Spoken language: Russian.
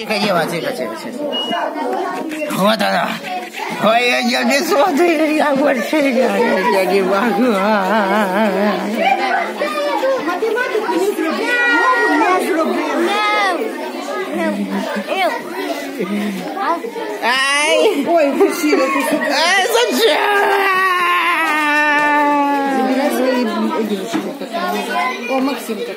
Тихо, Дима, тихо, тихо, тихо. Вот она. Ой, я не лицо, я больше я, я не могу. Математику не зробив, мову не зробив. Ай, Ой, висіли тут. ай, зачем? О, Максимка.